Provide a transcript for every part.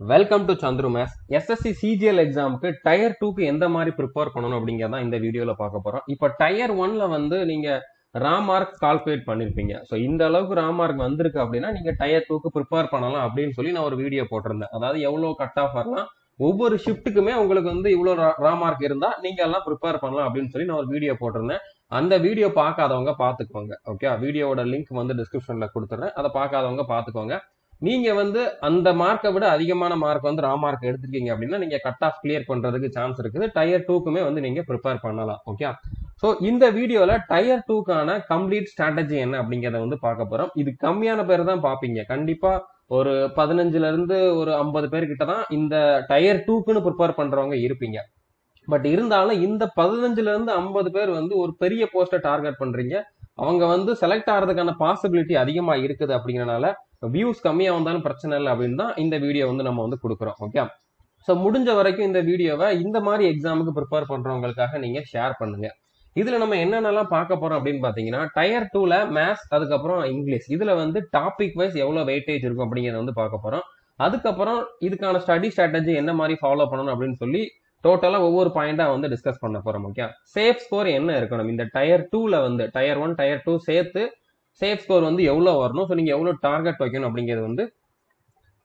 Welcome to Chandru maths SSC CGL எக்ஸாமுக்கு tier டூக்கு எந்த மாதிரி ப்ரிப்பேர் பண்ணணும் அப்படிங்கிறத இந்த வீடியோல பார்க்க போறோம். இப்போ டயர் ஒன்ல வந்து நீங்க ரா மார்க் கால்குலேட் பண்ணிருப்பீங்க. ஸோ இந்த அளவுக்கு ரா மார்க் வந்திருக்கு அப்படின்னா நீங்க டயர் டூக்கு ப்ரிப்பேர் பண்ணலாம் அப்படின்னு சொல்லி நான் ஒரு வீடியோ போட்டிருந்தேன். அதாவது எவ்வளவு கட் ஆஃப் வரலாம் ஒவ்வொரு ஷிஃப்ட்டுக்குமே உங்களுக்கு வந்து இவ்வளோ ரா மார்க் இருந்தா நீங்க எல்லாம் ப்ரிப்பேர் பண்ணலாம் அப்படின்னு சொல்லி நான் ஒரு வீடியோ போட்டிருந்தேன். அந்த வீடியோ பார்க்காதவங்க பார்த்துக்கோங்க. ஓகே வீடியோவோட லிங்க் வந்து டிஸ்கிரிப்ஷன்ல கொடுத்துறேன் அதை பார்க்காதவங்க பார்த்துக்கோங்க. நீங்க வந்து அந்த மார்க்கை விட அதிகமான மார்க் வந்து ரா மார்க் எடுத்திருக்கீங்க அப்படின்னா நீங்க கட் ஆஃப் கிளியர் பண்றதுக்கு சான்ஸ் இருக்குது. டயர் டூக்குமே வந்து நீங்க ப்ரிப்பேர் பண்ணலாம் ஓகே ஸோ இந்த வீடியோல டயர் டூக்கான கம்ப்ளீட் ஸ்ட்ராட்டஜி என்ன அப்படிங்கிறத வந்து பார்க்க போறோம். இது கம்மியான பேர் தான் பார்ப்பீங்க. கண்டிப்பா ஒரு பதினஞ்சுல இருந்து ஒரு ஐம்பது பேர்கிட்ட தான் இந்த டயர் டூக்குன்னு ப்ரிப்பேர் பண்றவங்க இருப்பீங்க. பட் இருந்தாலும் இந்த பதினஞ்சுல இருந்து ஐம்பது பேர் வந்து ஒரு பெரிய போஸ்ட்டை டார்கெட் பண்றீங்க. அவங்க வந்து செலக்ட் ஆகிறதுக்கான பாசிபிலிட்டி அதிகமாக இருக்குது அப்படிங்கறனால வியூஸ் கம்மியாக வந்தாலும் பிரச்சனை இல்லை அப்படின்னு தான் இந்த வீடியோ வந்து நம்ம வந்து கொடுக்குறோம் ஓகே ஸோ முடிஞ்ச வரைக்கும் இந்த வீடியோவை இந்த மாதிரி எக்ஸாமுக்கு ப்ரிப்பேர் பண்ணுறவங்களுக்காக நீங்கள் ஷேர் பண்ணுங்க. இதில் நம்ம என்னென்னலாம் பார்க்க போகிறோம் அப்படின்னு பார்த்தீங்கன்னா டயர் டூவில் மேத்ஸ் அதுக்கப்புறம் இங்கிலீஷ் இதில் வந்து டாபிக் வைஸ் எவ்வளோ வெயிட்டேஜ் இருக்கும் அப்படிங்கிறத வந்து பார்க்க போகிறோம் அதுக்கப்புறம் இதுக்கான ஸ்டடி ஸ்ட்ராட்டஜி என்ன மாதிரி ஃபாலோ பண்ணணும் அப்படின்னு சொல்லி டோட்டலாக ஒவ்வொரு பாயிண்ட்டாக வந்து டிஸ்கஸ் பண்ண போகிறோம் ஓகே சேஃப் ஸ்கோர் என்ன இருக்கணும்? இந்த டயர் டூவில் வந்து டயர் ஒன் டயர் டூ சேர்த்து சேஃப் ஸ்கோர் வந்து எவ்வளோ வரணும்? ஸோ நீங்கள் எவ்வளோ டார்கெட் வைக்கணும் அப்படிங்கிறது வந்து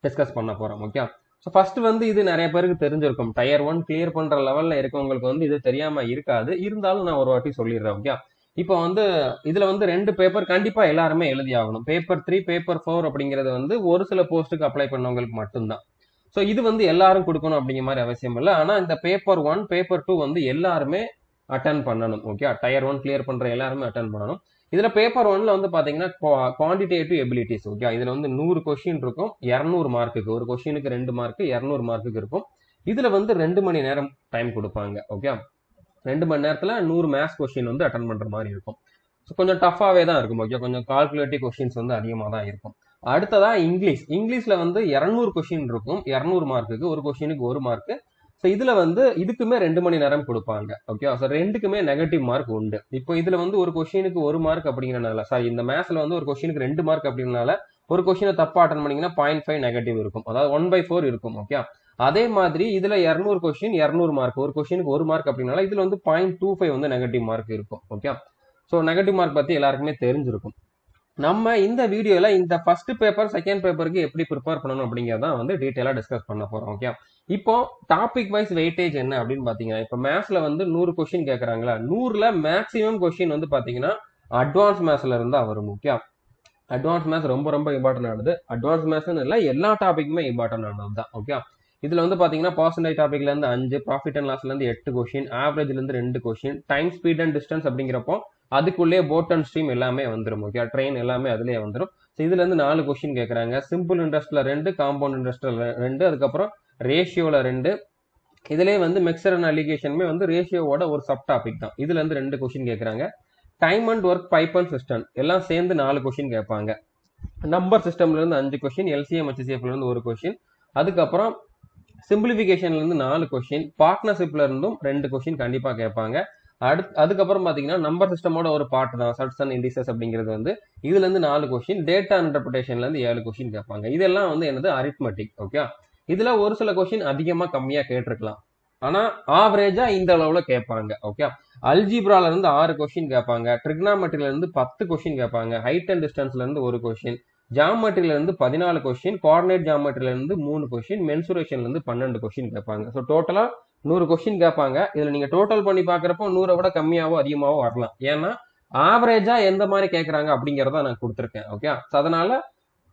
டிஸ்கஸ் பண்ண போகிறோம் ஓகே ஸோ ஃபர்ஸ்ட் வந்து இது நிறைய பேருக்கு தெரிஞ்சிருக்கும். டயர் ஒன் கிளியர் பண்ணுற லெவலில் இருக்கவங்களுக்கு வந்து இது தெரியாமல் இருக்காது. இருந்தாலும் நான் ஒரு வாட்டி சொல்லிடுறேன் ஓகே இப்போ வந்து இதில் வந்து ரெண்டு பேப்பர் கண்டிப்பாக எல்லாருமே எழுதி ஆகணும். பேப்பர் த்ரீ பேப்பர் ஃபோர் அப்படிங்கிறது வந்து ஒரு சில போஸ்ட்டுக்கு அப்ளை பண்ணவங்களுக்கு மட்டும்தான். ஸோ இது வந்து எல்லாரும் கொடுக்கணும் அப்படிங்கிற மாதிரி அவசியம் இல்லை. ஆனால் இந்த பேப்பர் ஒன் பேப்பர் டூ வந்து எல்லாருமே அட்டன் பண்ணணும் ஓகே டயர் ஒன் கிளியர் பண்ணுற எல்லாருமே அட்டன் பண்ணணும். இதுல பேப்பர் ஒன்ல வந்து பாத்தீங்கன்னா குவான்டிடேட்டிவ் எபிலிட்டிஸ் ஓகே இதுல வந்து நூறு கொஸ்டின் இருக்கும் இரநூறு மார்க்குக்கு ஒரு கொஸ்டினுக்கு ரெண்டு மார்க் இரநூறு மார்க்குக்கு இருக்கும். இதுல வந்து ரெண்டு மணி நேரம் டைம் கொடுப்பாங்க ஓகே ரெண்டு மணி நேரத்துல நூறு மேத்ஸ் கொஸ்டின் வந்து அட்டன் பண்ற மாதிரி இருக்கும். ஸோ கொஞ்சம் டஃபாவே தான் இருக்கும் ஓகே கொஞ்சம் கால்குலேட்டிவ் கொஸ்டின்ஸ் வந்து அதிகமாக தான் இருக்கும். அடுத்ததா இங்கிலீஷ் இங்கிலீஷ்ல வந்து இரநூறு கொஸ்டின் இருக்கும் இரநூறு மார்க்குக்கு ஒரு கொஸ்டினுக்கு ஒரு மார்க்கு ஸோ இதுல வந்து இதுக்குமே ரெண்டு மணி நேரம் கொடுப்பாங்க. ஓகே ஸோ ரெண்டுக்குமே நெகட்டிவ் மார்க் உண்டு. இப்போ இதுல வந்து ஒரு கொஸ்டினுக்கு ஒரு மார்க் அப்படிங்கிறனால சாரி இந்த மேத்ஸ்ல வந்து ஒரு கொஸ்டினுக்கு ரெண்டு மார்க் அப்படிங்கறனால ஒரு கொஸ்டினை தப்பா அட்டன் பண்ணீங்கன்னா பாயிண்ட் ஃபைவ் நெகட்டிவ் இருக்கும். அதாவது ஒன் பை ஃபோர் இருக்கும். ஓகே அதே மாதிரி இதுல இரநூறு கொஸ்டின் இரநூறு மார்க் ஒரு கொஸ்டினுக்கு ஒரு மார்க் அப்படின்னால இதுல வந்து பாயிண்ட் டூ ஃபைவ் வந்து நெகட்டிவ் மார்க் இருக்கும். ஓகே ஸோ நெகட்டிவ் மார்க் பத்தி எல்லாருக்குமே தெரிஞ்சிருக்கும். நம்ம இந்த வீடியோல இந்த ஃபர்ஸ்ட் பேப்பர் செகண்ட் பேப்பருக்கு எப்படி ப்ரிப்பேர் பண்ணணும் அப்படிங்கறத வந்து டீட்டெயிலா டிஸ்கஸ் பண்ண போறோம் ஓகே இப்போ டாபிக் வைஸ் வெயிட்டேஜ் என்ன அப்படின்னு பாத்தீங்கன்னா இப்போ மேத்ஸ்ல வந்து நூறு கொஸ்டின் கேட்குறாங்களா நூறுல மேக்ஸிமம் கொஸ்டின் வந்து பாத்தீங்கன்னா அட்வான்ஸ் மேத்ஸ்ல இருந்தா வரும் ஓகே அட்வான்ஸ் மேத்ஸ் ரொம்ப ரொம்ப இம்பார்ட்டன் ஆனது. அட்வான்ஸ் மேத்ஸ்னு இல்லை எல்லா டாபிக்குமே இம்பார்ட்டன் ஆனது தான் ஓகே இதுல வந்து பாத்தீங்கன்னா பர்சன்டேஜ் டாபிக்ல இருந்து அஞ்சு ப்ராஃபிட் அண்ட் லாஸ்ல இருந்து எட்டு கொஸ்டின் ஆவரேஜ்ல இருந்து ரெண்டு question time speed and distance அப்படிங்கிறப்போ அதுக்குள்ளே போட் அண்ட் ஸ்ட்ரீம் எல்லாமே வந்துடும் ஓகே ட்ரெயின் எல்லாமே அதுலயே வந்துடும் ஸோ இதுல இருந்து நாலு கொஸ்டின் கேட்கறாங்க சிம்பிள் இன்ட்ரெஸ்ட்ல ரெண்டு காம்பவுண்ட் இன்ட்ரெஸ்ட்ல ரெண்டு அதுக்கப்புறம் ரேஷியோல ரெண்டு. இதுலயே வந்து மிக்சர் அண்ட் அலிகேஷனுமே வந்து ரேஷியோவோட ஒரு சப் டாபிக் தான். இதுல இருந்து ரெண்டு கொஸ்டின் கேட்கறாங்க time and work pipe and cistern எல்லாம் சேர்ந்து நாலு கொஸ்டின் கேட்பாங்க. நம்பர் சிஸ்டம்ல இருந்து அஞ்சு கொஸ்டின் எல்சிஎம் ஹெச்சிஎஃப்ல இருந்து ஒரு கொஸ்டின் அதுக்கப்புறம் சிம்பிளிஃபிகேஷன்லேருந்து நாலு கொஸ்டின் பார்ட்னர்ஷிப்ல இருந்தும் ரெண்டு கொஸ்டின் கண்டிப்பா கேட்பாங்க. அடுத்து அதுக்கப்புறம் பாத்தீங்கன்னா நம்பர் சிஸ்டமோட ஒரு பார்ட் தான். சட்ஸ் அண்ட் இண்டிசஸ் அப்படிங்கிறது வந்து இதுல இருந்து நாலு கொஸ்டின் டேட்டா இன்டர்பிரேஷன்ல இருந்து ஏழு கொஸ்டின் கேட்பாங்க. இதெல்லாம் வந்து என்னது? அரித்மெட்டிக் ஓகே இதுல ஒரு சில கொஸ்டின் அதிகமா கம்மியா கேட்டிருக்கலாம். ஆனா ஆவரேஜா இந்த அளவுல கேட்பாங்க ஓகே அல்ஜிப்ரால இருந்து ஆறு கொஸ்டின் கேட்பாங்க. ட்ரிக்னாமெட்ரில இருந்து பத்து கொஸ்டின் கேட்பாங்க. ஹைட் அண்ட் டிஸ்டன்ஸ்ல இருந்து ஒரு கொஸ்டின் ஜாமெட்ரில இருந்து பதினாலு கொஸ்டின் கோஆர்டினேட் ஜாமெட்ரில இருந்து மூணு கொஸ்டின் மென்சுரேஷன்ல இருந்து பன்னெண்டு கொஸ்டின் கேட்பாங்க. ஸோ டோட்டலா நூறு கொஸ்டின் கேட்பாங்க. இதுல நீங்க டோட்டல் பண்ணி பாக்குறப்போ நூறை விட கம்மியாவோ அதிகமாவோ வரலாம். ஏன்னா ஆவரேஜா எந்த மாதிரி கேட்கறாங்க அப்படிங்கறத நான் கொடுத்துருக்கேன். ஓகே அதனால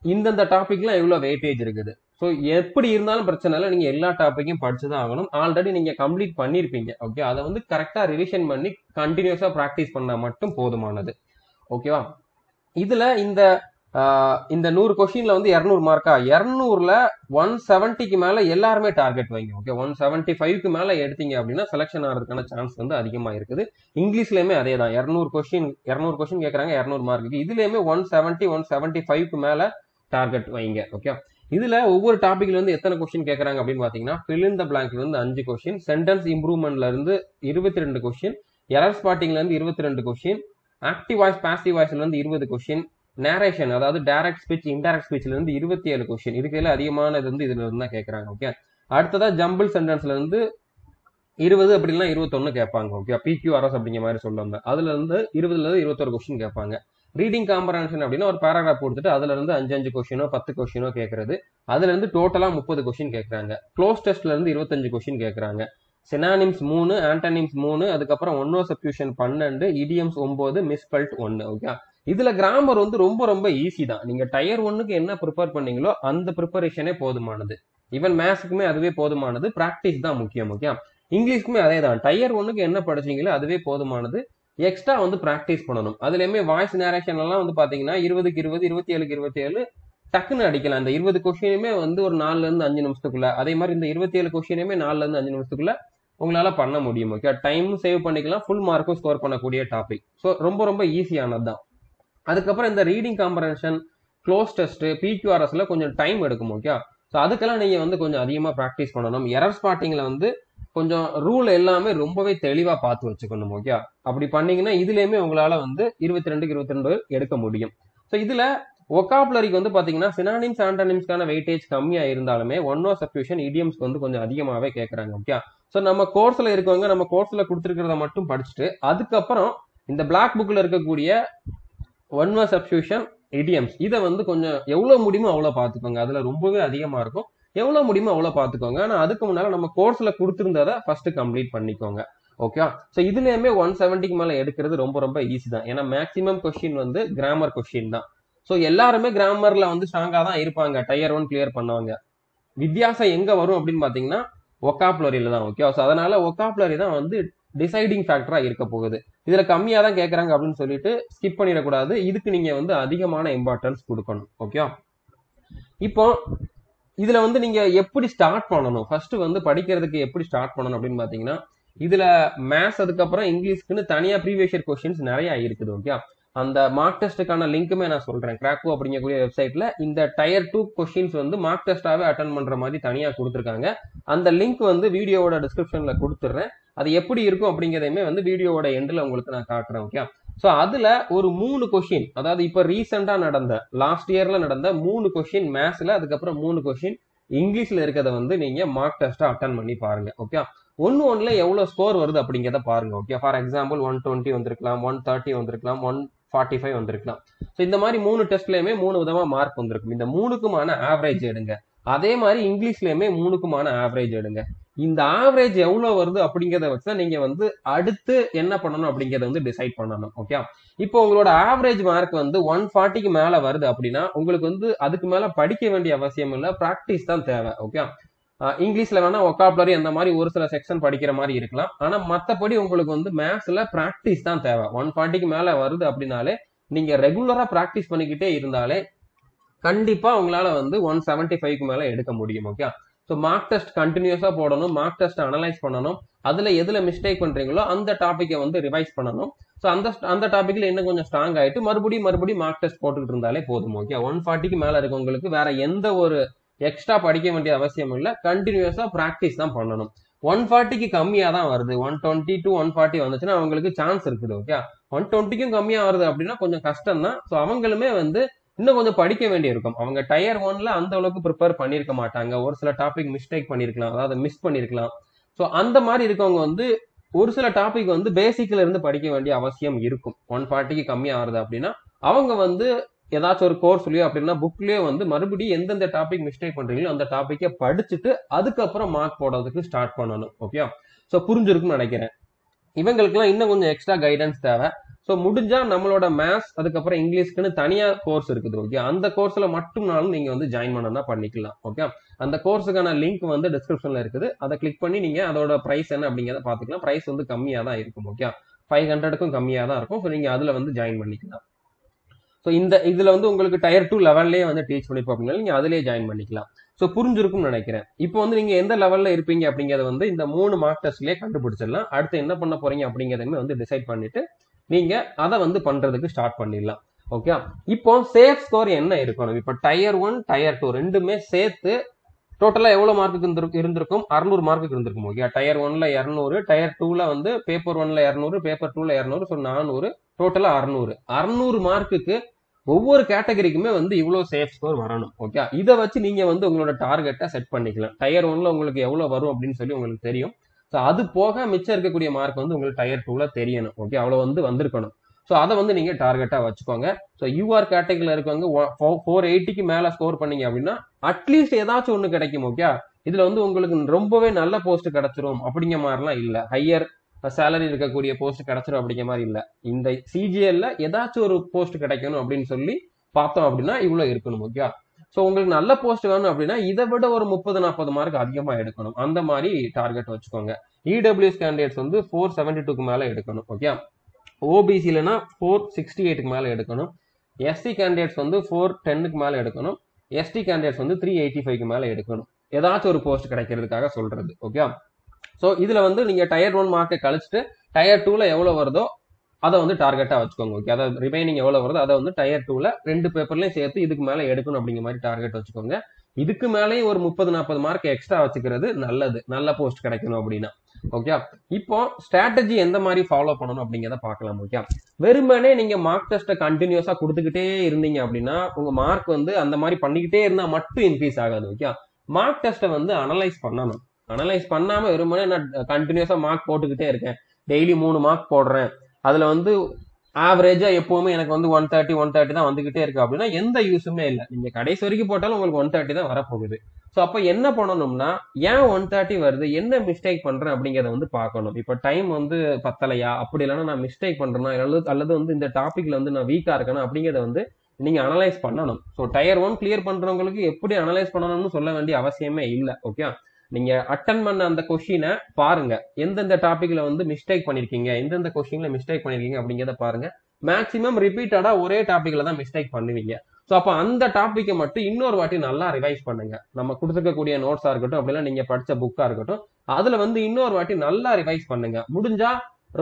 இந்தந்த டாபிக்லாம் எவ்வளவு வெயிட்டேஜ் இருக்குது. ஸோ எப்படி இருந்தாலும் பிரச்சனை இல்லை. நீங்க எல்லா டாப்பிக்கும் படிச்சுதான் ஆகணும். ஆல்ரெடி நீங்க கம்ப்ளீட் பண்ணிருப்பீங்க. ஓகே அதை வந்து கரெக்டா ரிவிஷன் பண்ணி கண்டினியூஸா ப்ராக்டிஸ் பண்ணா மட்டும் போதுமானது. ஓகேவா இதுல இந்த இந்த நூறு கொஷின்ல வந்து இரநூறு மார்க்கா இரநூறுல ஒன் செவன்ட்டிக்கு மேல எல்லாருமே டார்கெட் வைங்க ஓகே ஒன் செவன்ட்டி ஃபைவ்க்கு மேல எடுத்தீங்க அப்படின்னா செலக்ஷன் ஆகிறதுக்கான சான்ஸ் வந்து அதிகமா இருக்குது. இங்கிலீஷ்லயுமே அதே தான். இரநூறு கொஸ்டின் இரநூறு கொஸ்டின் கேட்கறாங்க இரநூறு மார்க்கு இதுலயுமே ஒன் செவன்ட்டி ஒன் செவன்ட்டி ஃபைவ்க்கு மேல டார்கெட் வைங்க ஓகே இதுல ஒவ்வொரு டாபிக்ல இருந்து எத்தனை கொஸ்டின் கேட்கறாங்க அப்படின்னு பாத்தீங்கன்னா ஃபில் இந்த பிளாங்க்ல இருந்து அஞ்சு கொஸ்டின் சென்டென்ஸ் இம்ப்ரூவ்மெண்ட்ல இருந்து இருபத்தி ரெண்டு கொஸ்டின் எரர் ஸ்பாட்டிங்ல இருந்து இருபத்தி ரெண்டு கொஸ்டின் ஆக்டிவ் வாய்ஸ் பாசிவ் வாய்ஸ்ல இருந்து இருபது கொஸ்டின் நேரேஷன் அதாவது டைரக்ட் ஸ்பீச் இன்டைரக்ட் ஸ்பீச்ல இருந்து இருபத்தி ஏழு கொஸ்டின் இதுல அதிகமானது வந்து இதுல இருந்து தான் கேட்கறாங்க ஓகே அடுத்ததா ஜம்பிள் சென்டென்ஸ்ல இருந்து இருபது அப்படின்னா இருபத்தொன்னு கேட்பாங்க ஓகே பிக்யூஆர்எஸ் அப்படிங்கிற மாதிரி சொல்லுவாங்க. அதுல இருந்து இருபதுல இருந்து இருபத்தொரு கொஸ்டின் கேட்பாங்க. ரீடிங் காம்பரன்ஷன் அப்படின்னா ஒரு பேராகிராஃப் கொடுத்துட்டு அதுல இருந்து அஞ்சு அஞ்சு கொஸ்டினோ பத்து கொஸ்டினோ கேட்கறது அதுல இருந்து டோட்டலா முப்பது கொஸ்டின் கேட்கறாங்க க்ளோஸ் டெஸ்ட்ல இருந்து இருபத்தஞ்சு கொஸ்டின் கேட்கறாங்க சினானிம்ஸ் மூணு ஆன்டனிம்ஸ் மூணு அதுக்கப்புறம் ஒன்னோ சப்யூஷன் பன்னெண்டு இடியம்ஸ் ஒன்பது மிஸ்பெல்ட் ஒன்னு ஓகே இதுல கிராமர் வந்து ரொம்ப ரொம்ப ஈஸி தான். நீங்க டயர் ஒன்னுக்கு என்ன ப்ரிப்பேர் பண்ணீங்களோ அந்த ப்ரிப்பரேஷனே போதுமானது. ஈவன் மேத்ஸுக்குமே அதுவே போதுமானது. ப்ராக்டிஸ் தான் முக்கியம் ஓகே இங்கிலீஷ்க்குமே அதே தான். டயர் ஒன்னுக்கு என்ன படிச்சீங்களோ அதுவே போதுமானது. எக்ஸ்ட்ரா வந்து ப்ராக்டிஸ் பண்ணணும். அதுலயுமே வாய்ஸ் நேரேஷன் எல்லாம் வந்து பாத்தீங்கன்னா இருபதுக்கு இருபது இருபத்தி ஏழுக்கு இருபத்தி ஏழு டக்குன்னு அடிக்கலாம். அந்த இருபது கொஸ்டினுமே வந்து ஒரு நாலுல இருந்து அஞ்சு நிமிஷத்துக்குள்ள. அதே மாதிரி இந்த இருபத்தி ஏழு கொஸ்டினுமே நாலுல இருந்து அஞ்சு நிமிஷத்துக்குள்ள உங்களால பண்ண முடியும் ஓகே டைமும் சேவ் பண்ணிக்கலாம். ஃபுல் மார்க்கும் ஸ்கோர் பண்ணக்கூடிய டாபிக் ஸோ ரொம்ப ரொம்ப ஈஸியானது தான் அதுக்கப்புறம் இந்த ரீடிங் காம்பரேஷன் க்ளோஸ் டெஸ்ட்டு பிக்யூஆர்எஸ்ல கொஞ்சம் டைம் எடுக்கும் ஓகே ஸோ அதுக்கெல்லாம் நீங்கள் வந்து கொஞ்சம் அதிகமாக ப்ராக்டிஸ் பண்ணணும். எரர் ஸ்பாட்டிங்கில் வந்து கொஞ்சம் ரூல் எல்லாமே ரொம்பவே தெளிவாக பார்த்து வச்சுக்கணும் ஓகே அப்படி பண்ணீங்கன்னா இதுலேயுமே உங்களால் வந்து இருபத்தி ரெண்டுக்கு இருபத்தி ரெண்டு எடுக்க முடியும். ஸோ இதில் ஒக்காப்லரிக்கு வந்து பார்த்தீங்கன்னா சினானிம்ஸ் ஆண்டனிம்ஸ்க்கான வெயிட்டேஜ் கம்மியாக இருந்தாலுமே ஒன் ஓ சப்யூஷன் இடியம்ஸ்க்கு வந்து கொஞ்சம் அதிகமாகவே கேட்குறாங்க ஓகே ஸோ நம்ம கோர்ஸில் இருக்கவங்க நம்ம கோர்ஸில் கொடுத்துருக்கிறத மட்டும் படிச்சுட்டு அதுக்கப்புறம் இந்த பிளாக் புக்கில் இருக்கக்கூடிய ஒன் ஓ சப்ஸ்டியூஷன் இடியம்ஸ் இதை வந்து கொஞ்சம் எவ்வளோ முடியுமோ அவ்வளோ பார்த்துக்கோங்க. அதில் ரொம்பவே அதிகமாக இருக்கும். எவ்வளோ முடியுமோ அவ்வளோ பார்த்துக்கோங்க. ஆனால் அதுக்கு முன்னால் நம்ம கோர்ஸில் கொடுத்துருந்ததை ஃபஸ்ட்டு கம்ப்ளீட் பண்ணிக்கோங்க. ஓகே ஸோ இதுலேயுமே ஒன் செவன்ட்டிக்கு மேலே எடுக்கிறது ரொம்ப ரொம்ப ஈஸி தான். ஏன்னா மேக்ஸிமம் கொஸ்டின் வந்து கிராமர் கொஸ்டின் தான். ஸோ எல்லாருமே கிராமரில் வந்து ஸ்ட்ராங்காக தான் இருப்பாங்க. டயர் ஒன் கிளியர் பண்ணுவாங்க. வித்தியாசம் எங்கே வரும் அப்படின்னு பார்த்தீங்கன்னா ஒக்காப்ளரியில் தான். ஓகே ஸோ அதனால் ஒக்காப்ளரி தான் வந்து டிசைடிங் ஃபேக்டராக இருக்க போகுது. இதுல கம்மியா தான் கேட்கறாங்க அப்படின்னு சொல்லிட்டு ஸ்கிப் பண்ணிடக்கூடாது. இதுக்கு நீங்க வந்து அதிகமான இம்பார்ட்டன்ஸ் கொடுக்கணும். ஓகே இப்போ இதுல வந்து நீங்க எப்படி ஸ்டார்ட் பண்ணணும்? ஃபர்ஸ்ட் வந்து படிக்கிறதுக்கு எப்படி ஸ்டார்ட் பண்ணணும் அப்படின்னு பாத்தீங்கன்னா இதுல மேத்ஸ் அதுக்கப்புறம் இங்கிலீஷ்க்குன்னு தனியா ப்ரீவியஸ் இயர் கொஸ்டின்ஸ் நிறைய இருக்குது ஓகே அந்த மார்க் டெஸ்ட்டுக்கான லிங்க்குமே நான் சொல்றேன். கிராக்கோ அப்படிங்கக்கூடிய வெப்சைட்ல இந்த டயர் டூ கொஷின்ஸ் வந்து மார்க் டெஸ்டாவே அட்டன் பண்ற மாதிரி தனியா கொடுத்துருக்காங்க. அந்த லிங்க் வந்து வீடியோவோட டிஸ்கிரிப்ஷன்ல கொடுத்துட்றேன் அது எப்படி இருக்கும் அப்படிங்கிறதையுமே வந்து வீடியோவோட எண்டில் உங்களுக்கு நான் காட்டுறேன் ஓகே ஸோ அதுல ஒரு மூணு கொஷின் அதாவது இப்போ ரீசெண்டா நடந்த லாஸ்ட் இயர்ல நடந்த மூணு கொஷின் மேத்ஸ்ல அதுக்கப்புறம் மூணு கொஷின் இங்கிலீஷ்ல இருக்கிறத வந்து நீங்க மார்க் டெஸ்ட்டா அட்டன் பண்ணி பாருங்க ஓகே ஒன்னு ஒன்ல எவ்வளவு ஸ்கோர் வருது அப்படிங்கிறத பாருங்க okay for example one twenty வந்திருக்கலாம் ஒன் தேர்ட்டி வந்திருக்கலாம் ஒன் ஃபார்ட்டி ஃபைவ் வந்திருக்கலாம். ஸோ இந்த மாதிரி மூணு டெஸ்ட்லயுமே மூணு விதமா மார்க் வந்திருக்கும். இந்த மூணுக்குமான ஆவரேஜ் எடுங்க. அதே மாதிரி இங்கிலீஷ்லயுமே மூணுக்குமான ஆவரேஜ் எடுங்க. இந்த ஆவரேஜ் எவ்வளவு வருது அப்படிங்கிறத வச்சு தான் நீங்க வந்து அடுத்து என்ன பண்ணணும் அப்படிங்கிறத வந்து டிசைட் பண்ணணும். ஓகே இப்போ உங்களோட ஆவரேஜ் மார்க் வந்து ஒன் ஃபார்ட்டிக்கு மேல வருது அப்படின்னா உங்களுக்கு வந்து அதுக்கு மேல படிக்க வேண்டிய அவசியம் இல்லை ப்ராக்டிஸ் தான் தேவை. ஓகே இங்கிலீஷ்ல வேணா ஒக்காப்ளரி அந்த மாதிரி ஒரு சில செக்ஷன் படிக்கிற மாதிரி இருக்கலாம். ஆனா மத்தபடி உங்களுக்கு வந்து மேத்ஸ்ல ப்ராக்டிஸ் தான் தேவை. ஒன் ஃபார்ட்டிக்கு மேல வருது அப்படின்னாலே நீங்க ரெகுலரா ப்ராக்டிஸ் பண்ணிக்கிட்டே இருந்தாலே கண்டிப்பா உங்களால வந்து ஒன் செவன்டி ஃபைவ்க்கு மேல எடுக்க முடியும் ஓகே ஸோ மார்க் டெஸ்ட் கண்டினியூஸா போடணும் மார்க் டெஸ்ட் அனலைஸ் பண்ணணும். அதுல எதுல மிஸ்டேக் பண்றீங்களோ அந்த டாப்பிக்கை வந்து ரிவைஸ் பண்ணணும். ஸோ அந்த அந்த டாபிக்ல இன்னும் கொஞ்சம் ஸ்ட்ராங் ஆயிட்டு மறுபடியும் மறுபடியும் மார்க் டெஸ்ட் போட்டுக்கிட்டு இருந்தாலே போதும் ஓகே ஒன் ஃபார்ட்டிக்கு மேல இருக்கவங்களுக்கு வேற எந்த ஒரு எக்ஸ்ட்ரா படிக்க வேண்டிய அவசியம் இல்லை. கண்டினியூஸா ப்ராக்டிஸ் தான் பண்ணணும். ஒன் ஃபார்ட்டிக்கு கம்மியா தான் வருது. One twenty to one forty வந்துச்சுன்னா அவங்களுக்கு சான்ஸ் இருக்குது ஓகே ஒன் டுவெண்ட்டிக்கும் கம்மியா வருது அப்படின்னா கொஞ்சம் கஷ்டம் தான். ஸோ அவங்களுமே வந்து இன்னும் கொஞ்சம் படிக்க வேண்டியிருக்கும். அவங்க டயர் ஒன்ல அந்த அளவுக்கு ப்ரிப்பேர் பண்ணியிருக்க மாட்டாங்க. ஒரு சில டாபிக் மிஸ்டேக் பண்ணியிருக்கலாம். அதாவது மிஸ் பண்ணியிருக்கலாம். ஸோ அந்த மாதிரி இருக்கவங்க வந்து ஒரு சில டாபிக் வந்து பேசிக்ல இருந்து படிக்க வேண்டிய அவசியம் இருக்கும். ஒன் ஃபார்ட்டிக்கு கம்மியா வருது அப்படின்னா அவங்க வந்து ஏதாச்சும் ஒரு கோர்ஸ் இல்லையோ அப்படின்னா புக்லயே வந்து மறுபடியும் எந்தெந்த டாபிக் மிஸ்டேக் பண்றீங்களோ அந்த டாப்பிக்கை படிச்சுட்டு அதுக்கப்புறம் மார்க் போடுறதுக்கு ஸ்டார்ட் பண்ணணும். ஓகே ஸோ புரிஞ்சிருக்கும்னு நினைக்கிறேன். இவங்களுக்குலாம் இன்னும் கொஞ்சம் எக்ஸ்ட்ரா கைடன்ஸ் தேவை. ஸோ முடிஞ்சா நம்மளோட மேத்ஸ் அதுக்கப்புறம் இங்கிலீஷ்க்குன்னு தனியா கோர்ஸ் இருக்குது ஓகே அந்த கோர்ஸ்ல மட்டும்னாலும் நீங்க வந்து ஜாயின் பண்ணனா பண்ணிக்கலாம் ஓகே அந்த கோர்ஸுக்கான லிங்க் வந்து டிஸ்கிரிப்ஷன்ல இருக்குது. அதை கிளிக் பண்ணி நீங்க அதோட ப்ரைஸ் என்ன அப்படிங்கிறத பாத்துக்கலாம் ப்ரைஸ் வந்து கம்மியா தான் இருக்கும் ஓகே ஃபைவ் ஹண்ட்ரடுக்கும் கம்மியா தான் இருக்கும். ஸோ நீங்க அதுல வந்து ஜாயின் பண்ணிக்கலாம். ஸோ இந்த இதில் வந்து உங்களுக்கு டயர் டூ லெவல்லே வந்து டீச் பண்ணிருப்போம் அப்படின்னா நீங்கள் அதுலயே ஜாயின் பண்ணிக்கலாம். ஸோ புரிஞ்சிருக்கும்னு நினைக்கிறேன். இப்போ வந்து நீங்கள் எந்த லெவலில் இருப்பீங்க அப்படிங்கிறத வந்து இந்த மூணு மார்க் கண்டுபிடிச்சிடலாம். அடுத்து என்ன பண்ண போறீங்க அப்படிங்கறதையுமே வந்து டிசைட் பண்ணிட்டு நீங்கள் அதை வந்து பண்ணுறதுக்கு ஸ்டார்ட் பண்ணிடலாம். ஓகே இப்போ சேஃப் ஸ்கோர் என்ன இருக்கணும்? இப்போ டயர் ஒன் டயர் டூ ரெண்டுமே சேர்த்து டோட்டலாக எவ்வளோ மார்க்கு இருந்திருக்கும் இருந்திருக்கும்? அறுநூறு மார்க்கு இருந்திருக்கும் ஓகே டயர் ஒன்ல இரநூறு டயர் டூவில் வந்து பேப்பர் ஒன்ல இரநூறு பேப்பர் டூவில் இரநூறு ஸோ நானூறு டோட்டலா அறுநூறு. அறுநூறு மார்க்குக்கு ஒவ்வொரு கேட்டகரிக்குமே வந்து இவ்வளவு சேஃப் ஸ்கோர் வரணும் ஓகே இதை வச்சு நீங்க வந்து உங்களோட டார்கெட்டை செட் பண்ணிக்கலாம். டயர் ஒன்ல உங்களுக்கு எவ்வளவு வரும் அப்படின்னு சொல்லி உங்களுக்கு தெரியும். ஸோ அது போக மிச்சம் இருக்கக்கூடிய மார்க் வந்து உங்களுக்கு டயர் டூல தெரியணும் ஓகே அவ்வளவு வந்து வந்திருக்கணும். ஸோ அதை வந்து நீங்க டார்கெட்டா வச்சுக்கோங்க. ஸோ யூஆர் கேட்டகரியில் இருக்கவங்க ஃபோர் எயிட்டிக்கு மேல ஸ்கோர் பண்ணீங்க அப்படின்னா அட்லீஸ்ட் ஏதாச்சும் ஒன்று கிடைக்கும் ஓகே இதுல வந்து உங்களுக்கு ரொம்பவே நல்ல போஸ்ட் கிடைச்சிரும் அப்படிங்கிற மாதிரிலாம் இல்லை. ஹையர் சேலரி இருக்கக்கூடிய போஸ்ட் கிடைச்சிடும் அப்படிங்கிற மாதிரி இல்லை. இந்த சிஜிஎல்ல ஏதாச்சும் ஒரு போஸ்ட் கிடைக்கணும் அப்படின்னு சொல்லி பார்த்தோம் அப்படின்னா இவ்வளவு இருக்கணும் ஓகேவா ஸோ உங்களுக்கு நல்ல போஸ்ட் வேணும் அப்படின்னா இதை விட ஒரு முப்பது நாற்பது மார்க் அதிகமா எடுக்கணும். அந்த மாதிரி டார்கெட் வச்சுக்கோங்க. இடபிள்யூஎஸ் கேண்டிடேட்ஸ் வந்து ஃபோர் செவன்டி டூக்கு மேல எடுக்கணும் ஓகே ஓபிசிலனா ஃபோர் சிக்ஸ்டி எயிட்டுக்கு மேல எடுக்கணும். எஸ்சி கேண்டிடேட்ஸ் வந்து ஃபோர் டென்னுக்கு மேல எடுக்கணும். எஸ்டி கேண்டிடேட்ஸ் வந்து த்ரீ எயிட்டி ஃபைவ்க்கு மேல எடுக்கணும். ஏதாச்சும் ஒரு போஸ்ட் கிடைக்கிறதுக்காக சொல்றது ஓகே ஸோ இதில் வந்து நீங்கள் டயர் ஒன் மார்க்கை கழிச்சிட்டு டயர் டூவில் எவ்வளோ வருதோ அதை வந்து டார்கெட்டாக வச்சுக்கோங்க ஓகே அதாவது ரிமைனிங் எவ்வளோ வருதோ அதை வந்து டயர் டூவில் ரெண்டு பேப்பர்லையும் சேர்த்து இதுக்கு மேலே எடுக்கணும் அப்படிங்கிற மாதிரி டார்கெட் வச்சுக்கோங்க. இதுக்கு மேலேயும் ஒரு முப்பது நாற்பது மார்க் எக்ஸ்ட்ரா வச்சுக்கிறது நல்லது நல்ல போஸ்ட் கிடைக்கணும் அப்படின்னா ஓகே இப்போ ஸ்ட்ராட்டஜி எந்த மாதிரி ஃபாலோ பண்ணணும் அப்படிங்கிறத பார்க்கலாம் ஓகே வெறுமனே நீங்க மார்க் டெஸ்ட்டை கண்டினியூஸா கொடுத்துக்கிட்டே இருந்தீங்க அப்படின்னா உங்க மார்க் வந்து அந்த மாதிரி பண்ணிக்கிட்டே இருந்தா மட்டும் இன்க்ரீஸ் ஆகாது ஓகே மார்க் டெஸ்ட்டை வந்து அனலைஸ் பண்ணணும். அனலைஸ் பண்ணாம வெறுமனே நான் கண்டினியூஸா மார்க் போட்டுக்கிட்டே இருக்கேன். டெய்லி மூணு மார்க் போடுறேன். அதுல வந்து ஆவரேஜா எப்பவுமே எனக்கு வந்து ஒன் தேர்ட்டி ஒன் தேர்ட்டி தான் வந்துகிட்டே இருக்கு. அப்படின்னா எந்த யூஸுமே இல்லை. நீங்க கடைசி வரைக்கும் போட்டாலும் உங்களுக்கு ஒன் தேர்ட்டி தான் வரப்போகுது. ஸோ அப்போ என்ன பண்ணணும்னா ஏன் ஒன் தேர்ட்டி வருது? என்ன மிஸ்டேக் பண்றேன் அப்படிங்கிறத வந்து பார்க்கணும். இப்போ டைம் வந்து பத்தலையா? அப்படி இல்லைன்னா நான் மிஸ்டேக் பண்றேன்னா அல்லது அல்லது வந்து இந்த டாபிக்ல வந்து நான் வீக்கா இருக்கேனா? அப்படிங்கிறத வந்து நீங்க அனலைஸ் பண்ணணும். ஸோ டயர் ஒன் கிளியர் பண்றவங்களுக்கு எப்படி அனலைஸ் பண்ணணும்னு சொல்ல வேண்டிய அவசியமே இல்லை. ஓகே நீங்க அட்டன் பண்ண அந்த கொஷினை பாருங்க. எந்தெந்த டாபிக்ல வந்து மிஸ்டேக் பண்ணிருக்கீங்க? எந்தெந்த கொஷின்ல மிஸ்டேக் பண்ணிருக்கீங்க? அப்படிங்கிறத பாருங்க. மேக்சிமம் ரிப்பீட்டடா ஒரே டாபிக்ல தான் மிஸ்டேக் பண்ணுவீங்க. ஸோ அப்போ அந்த டாப்பிக்கை மட்டும் இன்னொரு வாட்டி நல்லா ரிவைஸ் பண்ணுங்க. நம்ம கொடுத்துருக்கக்கூடிய நோட்ஸா இருக்கட்டும் அப்படிலாம் நீங்க படிச்ச புக்கா இருக்கட்டும் அதுல வந்து இன்னொரு வாட்டி நல்லா ரிவைஸ் பண்ணுங்க. முடிஞ்சா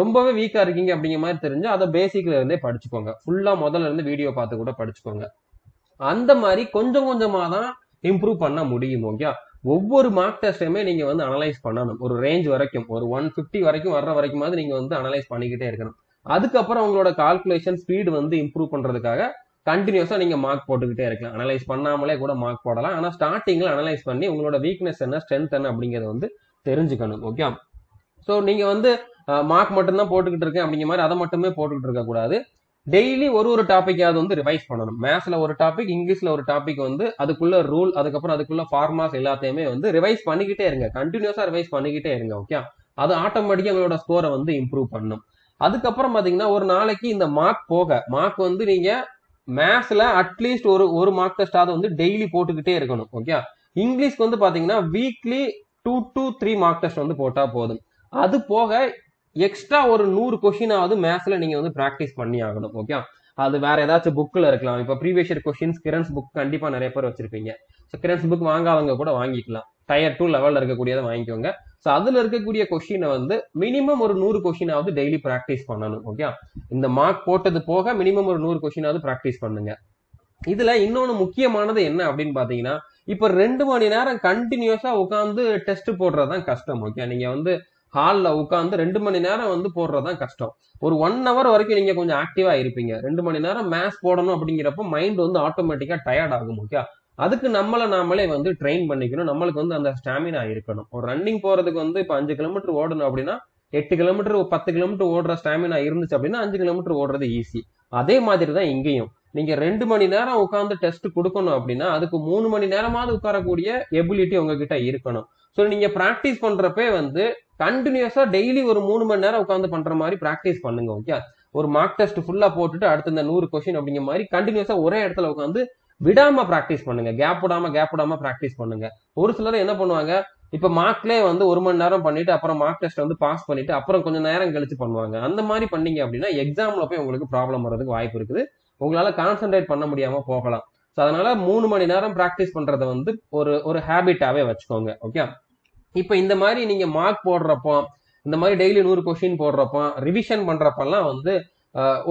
ரொம்பவே வீக்கா இருக்கீங்க அப்படிங்கிற மாதிரி தெரிஞ்சு அதை பேசிக்ல இருந்தே படிச்சுக்கோங்க. ஃபுல்லா முதல்ல இருந்து வீடியோ பார்த்து கூட படிச்சுக்கோங்க. அந்த மாதிரி கொஞ்சம் கொஞ்சமா தான் இம்ப்ரூவ் பண்ண முடியும் ஓகே ஒவ்வொரு மார்க் டெஸ்டையுமே நீங்க வந்து அனலைஸ் பண்ணணும். ஒரு ரேஞ்ச் வரைக்கும் ஒரு ஒன் ஃபிஃப்டி வரைக்கும் வர்ற வரைக்குமாவது நீங்க வந்து அனலைஸ் பண்ணிக்கிட்டே இருக்கணும். அதுக்கப்புறம் உங்களோட கால்குலேஷன் ஸ்பீடு வந்து இம்ப்ரூவ் பண்றதுக்காக கண்டினியூஸா நீங்க மார்க் போட்டுக்கிட்டே இருக்கலாம். அனலைஸ் பண்ணாமலே கூட மார்க் போடலாம். ஆனா ஸ்டார்டிங்ல அனலைஸ் பண்ணி உங்களோட வீக்னஸ் என்ன ஸ்ட்ரென்த் என்ன அப்படிங்கறத வந்து தெரிஞ்சுக்கணும். ஓகே ஸோ நீங்க வந்து மார்க் மட்டும்தான் போட்டுக்கிட்டு இருக்கேன் அப்படிங்கிற மாதிரி அதை மட்டுமே போட்டுக்கிட்டு இருக்க கூடாது டெய்லி ஒரு ஒரு டாப்பிக்காவது வந்து ரிவைஸ் பண்ணணும். மேத்ஸ்ல ஒரு டாபிக் இங்கிலீஷ்ல ஒரு டாபிக் வந்து அதுக்குள்ள ரூல் அதுக்கப்புறம் அதுக்குள்ள ஃபார்மாஸ் எல்லாத்தையுமே வந்து ரிவைஸ் பண்ணிக்கிட்டே இருங்க. கண்டினியூஸா ரிவைஸ் பண்ணிக்கிட்டே இருங்க ஓகே அது ஆட்டோமேட்டிக்கா உங்களோட ஸ்கோரை வந்து இம்ப்ரூவ் பண்ணும். அதுக்கப்புறம் பாத்தீங்கன்னா ஒரு நாளைக்கு இந்த மார்க் போக மார்க் வந்து நீங்க மேத்ஸ்ல அட்லீஸ்ட் ஒரு ஒரு மார்க் டெஸ்டாவது வந்து டெய்லி போட்டுக்கிட்டே இருக்கணும் ஓகே இங்கிலீஷ்க்கு வந்து பாத்தீங்கன்னா weekly two to three mark test வந்து போட்டா போதும். அது போக எக்ஸ்ட்ரா ஒரு நூறு கொஷினாவது மேத்ஸ்ல நீங்க வந்து ப்ராக்டிஸ் பண்ணி ஆகணும் ஓகே அது வேற ஏதாச்சும் புக்ல இருக்கலாம். இப்போ previous year questions Kiran's book கண்டிப்பா நிறைய பேர் வச்சிருப்பீங்க. ஸோ கிரன்ஸ் புக் வாங்காதவங்க கூட வாங்கிக்கலாம். டயர் டூ லெவல்ல இருக்கக்கூடியதை வாங்கிக்கோங்க. ஸோ அதுல இருக்கக்கூடிய கொஷினை வந்து மினிமம் ஒரு நூறு கொஷினாவது டெய்லி ப்ராக்டிஸ் பண்ணணும் ஓகே இந்த மார்க் போட்டது போக மினிமம் ஒரு நூறு கொஷினாவது ப்ராக்டிஸ் பண்ணுங்க. இதுல இன்னொன்னு முக்கியமானது என்ன அப்படின்னு பாத்தீங்கன்னா இப்ப ரெண்டு மணி நேரம் கண்டினியூஸா உட்காந்து டெஸ்ட் போடுறதுதான் கஷ்டம் ஓகே நீங்க வந்து ஹாலில் உட்காந்து ரெண்டு மணி நேரம் வந்து போடுறதுதான் கஷ்டம். ஒரு ஒன் ஹவர் வரைக்கும் நீங்கள் கொஞ்சம் ஆக்டிவாக இருப்பீங்க. ரெண்டு மணி நேரம் மேத்ஸ் போடணும் அப்படிங்கிறப்ப மைண்ட் வந்து ஆட்டோமேட்டிக்காக டயர்ட் ஆகும் ஓகே அதுக்கு நம்மளை நாமளே வந்து ட்ரெயின் பண்ணிக்கணும். நம்மளுக்கு வந்து அந்த ஸ்டாமினா இருக்கணும். ஒரு ரன்னிங் போகிறதுக்கு வந்து இப்போ அஞ்சு கிலோமீட்டர் ஓடணும் அப்படின்னா எட்டு கிலோமீட்டர் பத்து கிலோமீட்டர் ஓடுற ஸ்டாமினா இருந்துச்சு அப்படின்னா அஞ்சு கிலோமீட்டர் ஓடுறது ஈஸி அதே மாதிரி தான் இங்கேயும். நீங்க ரெண்டு மணி நேரம் உட்காந்து டெஸ்ட் கொடுக்கணும் அப்படின்னா அதுக்கு மூணு மணி நேரமாவது உட்காரக்கூடிய எபிலிட்டி உங்ககிட்ட இருக்கணும். ஸோ நீங்க ப்ராக்டிஸ் பண்றப்பே வந்து கண்டினியூஸா டெய்லி ஒரு மூணு மணி நேரம் உட்காந்து பண்ற மாதிரி ப்ராக்டிஸ் பண்ணுங்க ஓகே ஒரு மார்க் டெஸ்ட் ஃபுல்லா போட்டுட்டு அடுத்த இந்த நூறு கொஸ்டின் அப்படிங்கிற மாதிரி கண்டினியூஸா ஒரே இடத்துல உட்காந்து விடாம ப்ராக்டிஸ் பண்ணுங்க. கேப் விடாம கேப் விடாம ப்ராக்டிஸ் பண்ணுங்க. ஒரு சிலர் என்ன பண்ணுவாங்க இப்ப மார்க்லேயே வந்து ஒரு மணி நேரம் பண்ணிட்டு அப்புறம் மார்க் டெஸ்ட் வந்து பாஸ் பண்ணிட்டு அப்புறம் கொஞ்சம் நேரம் கழிச்சு பண்ணுவாங்க. அந்த மாதிரி பண்ணீங்க அப்படின்னா எக்ஸாம்ல போய் உங்களுக்கு ப்ராப்ளம் வர்றதுக்கு வாய்ப்பு இருக்குது. உங்களால கான்சென்ட்ரேட் பண்ண முடியாம போகலாம். ஸோ அதனால மூணு மணி நேரம் ப்ராக்டிஸ் பண்றத வந்து ஒரு ஒரு ஹேபிட்டாவே வச்சுக்கோங்க ஓகே இப்போ இந்த மாதிரி நீங்க மார்க் போடுறப்போ இந்த மாதிரி டெய்லி நூறு கொஷின் போடுறப்போ ரிவிஷன் பண்றப்பெல்லாம் வந்து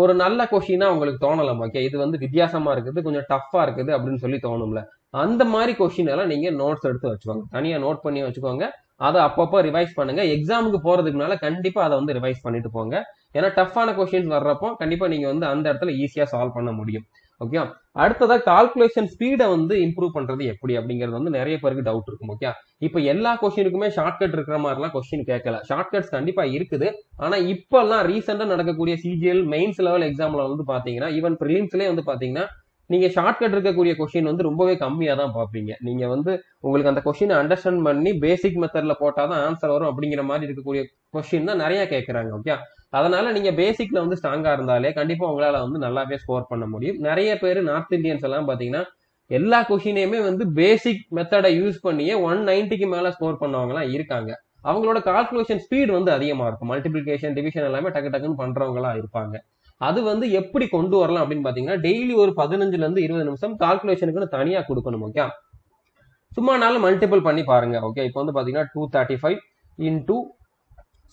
ஒரு நல்ல கொஷினா உங்களுக்கு தோணலாம் ஓகே இது வந்து வித்தியாசமா இருக்குது கொஞ்சம் டஃப்பா இருக்குது அப்படின்னு சொல்லி தோணும்ல. அந்த மாதிரி கொஷின் எல்லாம் நீங்க நோட்ஸ் எடுத்து வச்சுக்கோங்க. தனியா நோட் பண்ணி வச்சுக்கோங்க. அதை அப்பப்போ ரிவைஸ் பண்ணுங்க. எக்ஸாமுக்கு போறதுக்கு முன்னால கண்டிப்பா அதை வந்து ரிவைஸ் பண்ணிட்டு போங்க. ஏன்னா டஃப்பான கொஷின்ஸ் வர்றப்போ கண்டிப்பா நீங்க வந்து அந்த இடத்துல ஈஸியா சால்வ் பண்ண முடியும். ஓகே அடுத்ததா கால்குலேஷன் ஸ்பீடை வந்து இம்ப்ரூவ் பண்றது எப்படி அப்படிங்கிறது வந்து நிறைய பேருக்கு டவுட் இருக்கும். ஓகே இப்போ எல்லா கொஸ்டினுக்குமே ஷார்ட்கட் இருக்கிற மாதிரிலாம் கொஸ்டின் கேட்கல. ஷார்ட்கட்ஸ் கண்டிப்பா இருக்குது. ஆனா இப்பெல்லாம் ரீசெண்டா நடக்கக்கூடிய சிஜிஎல் மெயின்ஸ் லெவல் எக்ஸாம்ல வந்து பாத்தீங்கன்னா ஈவன் ப்ரிலிம்ஸ்லயே வந்து பாத்தீங்கன்னா நீங்க ஷார்ட்கட் இருக்கக்கூடிய கொஷின் வந்து ரொம்பவே கம்மியா தான் பார்ப்பீங்க. நீங்க வந்து உங்களுக்கு அந்த கொஷினை அண்டர்ஸ்டாண்ட் பண்ணி பேசிக் மெத்தட்ல போட்டாதான் ஆன்சர் வரும் அப்படிங்கிற மாதிரி இருக்கக்கூடிய கொஷின் தான் நிறைய கேட்கறாங்க ஓகே அதனால நீங்க பேசிக்ல வந்து ஸ்ட்ராங்கா இருந்தாலே கண்டிப்பா உங்களால வந்து நல்லாவே ஸ்கோர் பண்ண முடியும். நிறைய பேர் நார்த் இந்தியன்ஸ் எல்லாம் பாத்தீங்கன்னா எல்லா கொஷினையுமே வந்து பேசிக் மெத்தடை யூஸ் பண்ணியே ஒன் நைன்டிக்கு மேல ஸ்கோர் பண்ணவங்கலாம் இருக்காங்க. அவங்களோட கால்குலேஷன் ஸ்பீட் வந்து அதிகமா இருக்கும். மல்டிபிளிகேஷன் டிவிஷன் எல்லாமே டக்கு டக்குன்னு பண்றவங்களா இருப்பாங்க. அது வந்து எப்படி கொண்டு வரலாம் அப்படின்னு பாத்தீங்கன்னா டெய்லி ஒரு பதினஞ்சுல இருந்து இருபது நிமிஷம் கால்குலேஷனுக்குன்னு தனியா கொடுக்கணும் ஓகே சும்மானாலும் மல்டிபிள் பண்ணி பாருங்க ஓகே இப்போ வந்து பாத்தீங்கன்னா two thirty five into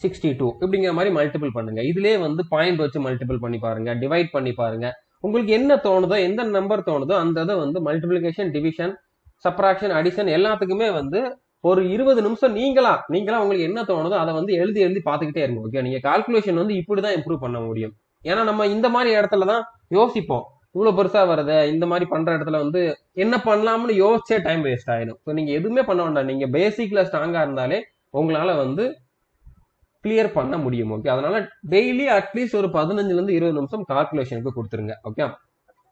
sixty two இப்படிங்கிற மாதிரி மல்டிபிள் பண்ணுங்க. இதுலயே வந்து பாயிண்ட் வச்சு மல்டிபிள் பண்ணி பாருங்க டிவைட் பண்ணி பாருங்க. உங்களுக்கு என்ன தோணுதோ எந்த நம்பர் தோணுதோ அந்த இதை வந்து மல்டிபிளிகேஷன் டிவிஷன் சப்ராக்ஷன் அடிஷன் எல்லாத்துக்குமே வந்து ஒரு இருபது நிமிஷம் நீங்களா நீங்களா உங்களுக்கு என்ன தோணுதோ அதை வந்து எழுதி எழுதி பார்த்துக்கிட்டே இருங்க ஓகே நீங்க கால்குலேஷன் வந்து இப்படிதான் இம்ப்ரூவ் பண்ண முடியும். ஏன்னா நம்ம இந்த மாதிரி இடத்துல தான் யோசிப்போம். இவ்வளவு பெருசா வருது இந்த மாதிரி பண்ற இடத்துல வந்து என்ன பண்ணலாம்னு யோசிச்சே டைம் வேஸ்ட் ஆயிடும். ஸோ நீங்க எதுவுமே பண்ண வேண்டாம். நீங்க பேசிக்ல ஸ்ட்ராங்கா இருந்தாலே உங்களால வந்து கிளியர் பண்ண முடியும் ஓகே அதனால டெய்லி அட்லீஸ்ட் ஒரு பதினஞ்சுல இருந்து இருபது நிமிஷம் கால்குலேஷனுக்கு கொடுத்துருங்க ஓகே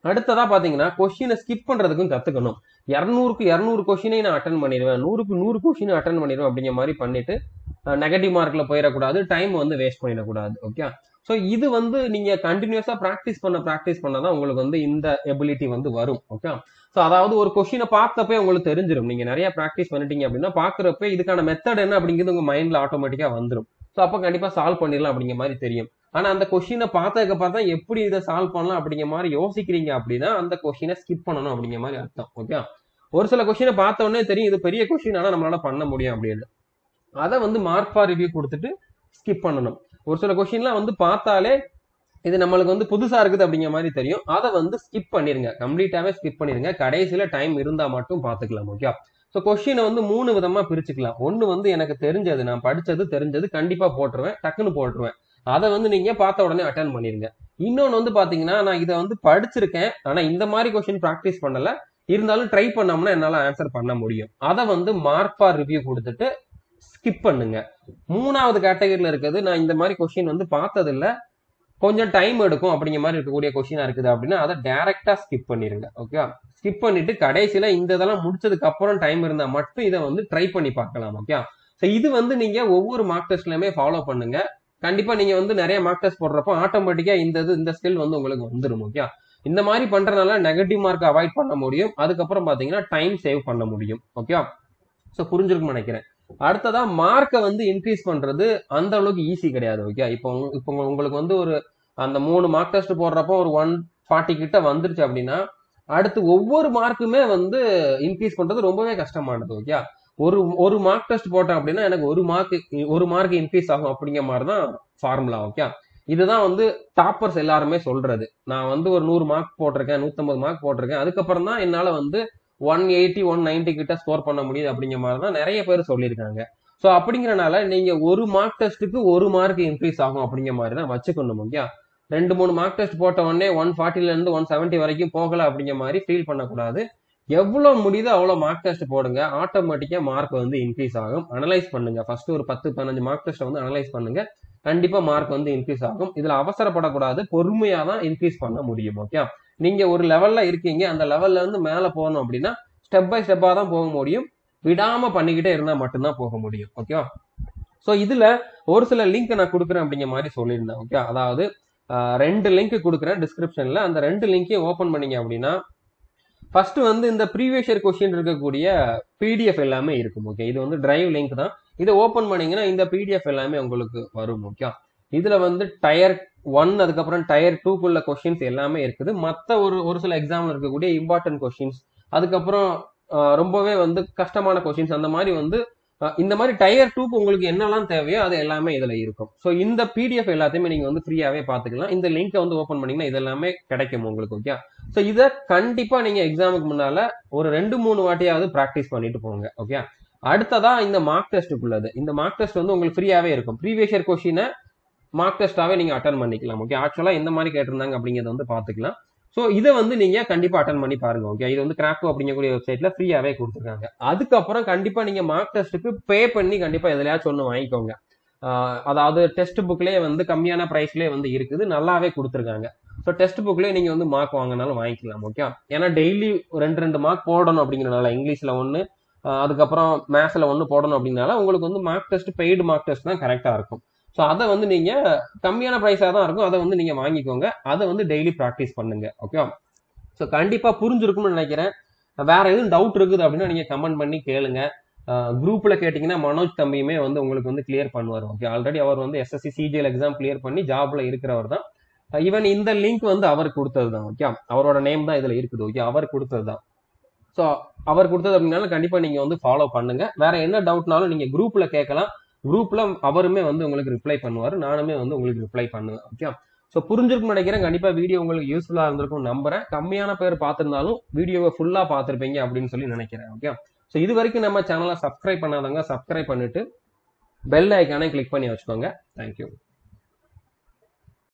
அடுத்ததா பாத்தீங்கன்னா கொஸ்டினை ஸ்கிப் பண்றதுக்கும் கத்துக்கணும். இரநூறுக்கு இரநூறு கொஸ்டினை நான் அட்டன் பண்ணிடுவேன். நூறுக்கு நூறு கொஸ்டின் அட்டன் பண்ணிடுவேன் அப்படிங்கிற மாதிரி பண்ணிட்டு நெகட்டிவ் மார்க்ல போயிடக்கூடாது டைம் வந்து வேஸ்ட் பண்ணிடக்கூடாது ஓகே ஸோ இது வந்து நீங்க கண்டினியூஸா ப்ராக்டிஸ் பண்ண ப்ராக்டிஸ் பண்ணதான் உங்களுக்கு வந்து இந்த எபிலிட்டி வந்து வரும் ஓகே ஸோ அதாவது ஒரு கொஷினை பார்த்தப்பே உங்களுக்கு தெரிஞ்சிடும் நீங்க நிறைய ப்ராக்டிஸ் பண்ணிட்டீங்க அப்படின்னா பாக்குறப்ப இதுக்கான மெத்தட் என்ன அப்படிங்கிறது உங்க மைண்ட்ல ஆட்டோமேட்டிக்கா வந்துடும் ஸோ அப்போ கண்டிப்பா சால்வ் பண்ணிடலாம் அப்படிங்கிற மாதிரி தெரியும். ஆனா அந்த கொஷினை பார்த்ததுக்கு பார்த்தா எப்படி இதை சால்வ் பண்ணலாம் அப்படிங்கிற மாதிரி யோசிக்கிறீங்க அப்படின்னா அந்த கொஷினை ஸ்கிப் பண்ணணும் அப்படிங்கிற மாதிரி அர்த்தம் ஓகே ஒரு சில கொஷினை பார்த்த உடனே தெரியும் இது பெரிய கொஷின் ஆனா நம்மளால பண்ண முடியும் அப்படின்னு அதை வந்து மார்க் ஃபார் ரிவ்யூ கொடுத்துட்டு ஸ்கிப் பண்ணணும். ஒரு சில கொஷின்லாம் வந்து பார்த்தாலே இது நம்மளுக்கு வந்து புதுசா இருக்குது அப்படிங்கிற மாதிரி தெரியும். அதை வந்து ஸ்கிப் பண்ணிருங்க. கம்ப்ளீட்டாவே ஸ்கிப் பண்ணிருங்க. கடைசியில டைம் இருந்தா மட்டும் பாத்துக்கலாம் ஓகே ஸோ கொஸ்டினை வந்து மூணு விதமா பிரிச்சுக்கலாம். ஒன்னு வந்து எனக்கு தெரிஞ்சது நான் படிச்சது தெரிஞ்சது கண்டிப்பா போட்டுருவேன் டக்குன்னு போட்டுருவேன். அதை வந்து நீங்க பார்த்த உடனே அட்டன் பண்ணிருங்க. இன்னொன்று வந்து பாத்தீங்கன்னா நான் இதை வந்து படிச்சிருக்கேன் ஆனா இந்த மாதிரி கொஸ்டின் ப்ராக்டிஸ் பண்ணல. இருந்தாலும் ட்ரை பண்ணோம்னா என்னால ஆன்சர் பண்ண முடியும். அதை வந்து மார்க் ஃபார் ரிவ்யூ கொடுத்துட்டு ஸ்கிப் பண்ணுங்க. மூணாவது கேட்டகரியில் இருக்கிறது நான் இந்த மாதிரி கொஷின் வந்து பார்த்ததில்ல. கொஞ்சம் டைம் எடுக்கும் அப்படிங்கிற மாதிரி இருக்கக்கூடிய கொஷினா இருக்குது அப்படின்னா அதை டைரக்டா ஸ்கிப் பண்ணிருங்க. ஓகே ஸ்கிப் பண்ணிட்டு கடைசியில இந்த இதெல்லாம் முடிச்சதுக்கு அப்புறம் டைம் இருந்தா மட்டும் இதை வந்து ட்ரை பண்ணி பார்க்கலாம். ஓகே ஸோ இது வந்து நீங்க ஒவ்வொரு மார்க் டெஸ்ட்லயுமே ஃபாலோ பண்ணுங்க. கண்டிப்பா நீங்க வந்து நிறைய மார்க் டெஸ்ட் போடுறப்போ ஆட்டோமேட்டிக்கா இந்த இது இந்த ஸ்கில் வந்து உங்களுக்கு வந்துடும் ஓகே இந்த மாதிரி பண்றதுனால நெகட்டிவ் மார்க் அவாய்ட் பண்ண முடியும். அதுக்கப்புறம் பாத்தீங்கன்னா டைம் சேவ் பண்ண முடியும். ஓகே ஸோ புரிஞ்சிருக்கும்னு நினைக்கிறேன். அடுத்ததா மார்க்கை வந்து இன்க்ரீஸ் பண்றது அந்த அளவுக்கு ஈஸி கிடையாது ஓகே இப்போ இப்போ உங்களுக்கு வந்து ஒரு அந்த மூணு மார்க் டெஸ்ட் போடுறப்போ ஒரு ஒன் ஃபார்ட்டி கிட்ட வந்துருச்சு அப்படின்னா அடுத்து ஒவ்வொரு மார்க்குமே வந்து இன்க்ரீஸ் பண்றது ரொம்பவே கஷ்டமானது ஓகே ஒரு ஒரு மார்க் டெஸ்ட் போட்டேன் அப்படின்னா எனக்கு ஒரு மார்க் ஒரு மார்க் இன்க்ரீஸ் ஆகும் அப்படிங்கிற மாதிரி தான் ஃபார்முலா ஓகே இதுதான் வந்து டாப்பர்ஸ் எல்லாருமே சொல்றது. நான் வந்து ஒரு நூறு மார்க் போட்டிருக்கேன் நூத்தம்பது மார்க் போட்டிருக்கேன். அதுக்கப்புறம் தான் என்னால வந்து ஒன் எயிட்டி ஒன் நைன்டி கிட்ட ஸ்கோர் பண்ண முடியுது அப்படிங்கிற மாதிரி தான் நிறைய பேர் சொல்லியிருக்காங்க. ஸோ அப்படிங்கறனால நீங்க ஒரு மார்க் டெஸ்ட்டுக்கு ஒரு மார்க் இன்க்ரீஸ் ஆகும் அப்படிங்கிற மாதிரி தான் வச்சுக்கணும் ஓகே ரெண்டு மூணு மார்க் டெஸ்ட் போட்ட உடனே ஒன் ஃபார்ட்டில இருந்து ஒன் செவன்ட்டி வரைக்கும் போகல அப்படிங்கிற மாதிரி ஃபீல் பண்ணக்கூடாது. எவ்வளவு முடியுதோ அவ்வளவு மார்க் டெஸ்ட் போடுங்க. ஆட்டோமேட்டிக்கா மார்க் வந்து இன்க்ரீஸ் ஆகும். அனலைஸ் பண்ணுங்க. ஃபர்ஸ்ட் ஒரு பத்து பதினஞ்சு மார்க் டெஸ்ட் வந்து அனலைஸ் பண்ணுங்க. கண்டிப்பா மார்க் வந்து இன்க்ரீஸ் ஆகும். இதுல அவசரப்படக்கூடாது. பொறுமையா தான் இன்க்ரீஸ் பண்ண முடியும் ஓகே நீங்க ஒரு லெவல்ல இருக்கீங்க அந்த லெவல்ல இருந்து மேல போகணும் அப்படின்னா ஸ்டெப் பை ஸ்டெப்பா தான் போக முடியும். விடாம பண்ணிக்கிட்டே இருந்தா மட்டும்தான் போக முடியும் ஓகேவா ஸோ இதுல ஒரு சில லிங்க் நான் கொடுக்குறேன் அப்படிங்கிற மாதிரி சொல்லியிருந்தேன் ஓகே அதாவது ரெண்டு லிங்க் கொடுக்குறேன் டிஸ்கிரிப்ஷன்ல அந்த ரெண்டு லிங்கையும் ஓப்பன் பண்ணீங்க அப்படின்னா ஃபர்ஸ்ட் வந்து இந்த ப்ரீவியஸ் இயர் கொஸ்டின் இருக்கக்கூடிய பிடிஎஃப் எல்லாமே இருக்கும் ஓகே இது வந்து டிரைவ் லிங்க் தான். இதை ஓப்பன் பண்ணீங்கன்னா இந்த பிடிஎஃப் எல்லாமே உங்களுக்கு வரும் ஓகே இதுல வந்து டயர் ஒன் அதுக்கப்புறம் டயர் டூக்குள்ள கொஸ்டின்ஸ் எல்லாமே இருக்குது. மற்ற ஒரு ஒரு சில எக்ஸாம்ல இருக்கக்கூடிய இம்பார்ட்டன்ட் கொஸ்டின்ஸ் அதுக்கப்புறம் ரொம்பவே வந்து கஷ்டமான கொஸ்டின்ஸ் அந்த மாதிரி வந்து இந்த மாதிரி டயர் டூக்கு உங்களுக்கு என்னெல்லாம் தேவையோ அது எல்லாமே இதுல இருக்கும். ஸோ இந்த பிடிஎஃப் எல்லாத்தையுமே நீங்க வந்து ஃப்ரீயாவே பாத்துக்கலாம் இந்த லிங்கை வந்து ஓப்பன் பண்ணீங்கன்னா இது எல்லாமே கிடைக்கும் உங்களுக்கு ஓகே ஸோ இதை கண்டிப்பா நீங்க எக்ஸாமுக்கு முன்னால ஒரு ரெண்டு மூணு வாட்டியாவது ப்ராக்டிஸ் பண்ணிட்டு போங்க ஓகே அடுத்ததா இந்த மார்க் டெஸ்ட்டுக்குள்ளது இந்த மார்க் டெஸ்ட் வந்து உங்களுக்கு ஃப்ரீயாவே இருக்கும். ப்ரீவியஸ் இயர் கொஸ்டினை மார்க் டெஸ்ட்டாகவே நீங்க அட்டன் பண்ணிக்கலாம் ஓகே ஆக்சுவலா எந்த மாதிரி கேட்டிருந்தாங்க அப்படிங்கறத வந்து பாத்துக்கலாம் ஸோ இதை வந்து நீங்க கண்டிப்பா அட்டன் பண்ணி பாருங்க ஓகே இது வந்து கிராக்கோ அப்படிங்கக்கூடிய வெப்சைட்ல ஃப்ரீயாவே கொடுத்துருக்காங்க. அதுக்கப்புறம் கண்டிப்பா நீங்க மார்க் டெஸ்ட்டுக்கு பே பண்ணி கண்டிப்பா எதுலயாச்சும் ஒன்று வாங்கிக்கோங்க. அதாவது டெஸ்ட் புக்லேயே வந்து கம்மியான ப்ரைஸ்லேயே வந்து இருக்குது நல்லாவே கொடுத்துருக்காங்க. ஸோ டெஸ்ட் புக்லேயே நீங்கள் வந்து மார்க் வாங்கினாலும் வாங்கிக்கலாம் ஓகே ஏன்னா டெய்லி ரெண்டு ரெண்டு மார்க் போடணும் அப்படிங்கிறனால இங்கிலீஷில் ஒன்று அதுக்கப்புறம் மேத்ஸில் ஒன்று போடணும் அப்படின்னால உங்களுக்கு வந்து mark test paid mark test தான் கரெக்டாக இருக்கும். ஸோ அதை வந்து நீங்கள் கம்மியான ப்ரைஸாக தான் இருக்கும். அதை வந்து நீங்கள் வாங்கிக்கோங்க. அதை வந்து டெய்லி ப்ராக்டிஸ் பண்ணுங்க. ஓகே ஸோ கண்டிப்பாக புரிஞ்சிருக்கும்னு நினைக்கிறேன். வேற எதுவும் டவுட் இருக்குது அப்படின்னா நீங்கள் கமெண்ட் பண்ணி கேளுங்க. குரூப்பில் கேட்டிங்கன்னா மனோஜ் தம்பியுமே வந்து உங்களுக்கு வந்து கிளியர் பண்ணுவார். ஓகே ஆல்ரெடி அவர் வந்து எஸ்எஸ்சி சிஜிஎல் எக்ஸாம் கிளியர் பண்ணி ஜாப்ல இருக்கிறவர் தான். ஈவன் இந்த லிங்க் வந்து அவர் கொடுத்தது தான். ஓகே அவரோட நேம் தான் இதில் இருக்குது. ஓகே அவர் கொடுத்தது தான். ஸோ அவர் கொடுத்தது அப்படின்னாலும் கண்டிப்பாக நீங்கள் வந்து ஃபாலோ பண்ணுங்க. வேற என்ன டவுட்னாலும் நீங்கள் குரூப்பில் கேட்கலாம். குரூப்ல அவருமே வந்து உங்களுக்கு ரிப்ளை பண்ணுவார் நானுமே வந்து உங்களுக்கு ரிப்ளை பண்ணுவேன் ஓகே ஸோ புரிஞ்சிருக்கும் நினைக்கிறேன். கண்டிப்பா வீடியோ உங்களுக்கு யூஸ்ஃபுல்லா இருந்திருக்கும் நம்புறேன். கம்மியான பேர் பார்த்திருந்தாலும் வீடியோவை ஃபுல்லா பார்த்திருப்பீங்க அப்படின்னு சொல்லி நினைக்கிறேன் ஓகே ஸோ இது வரைக்கும் நம்ம சேனலை சப்ஸ்கிரைப் பண்ணாதவங்க சப்ஸ்கிரைப் பண்ணிட்டு பெல் ஐக்கானே கிளிக் பண்ணி வச்சுக்கோங்க. தேங்க்யூ